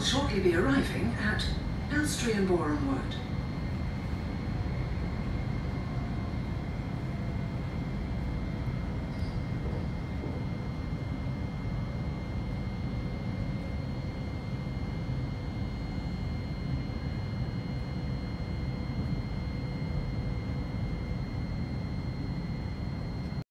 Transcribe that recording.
will shortly be arriving at Elstree and Boreham Wood.